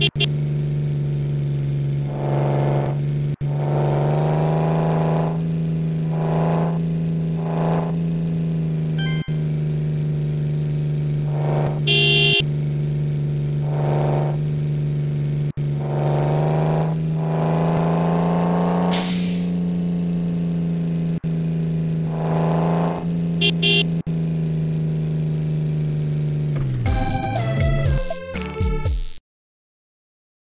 ピッ!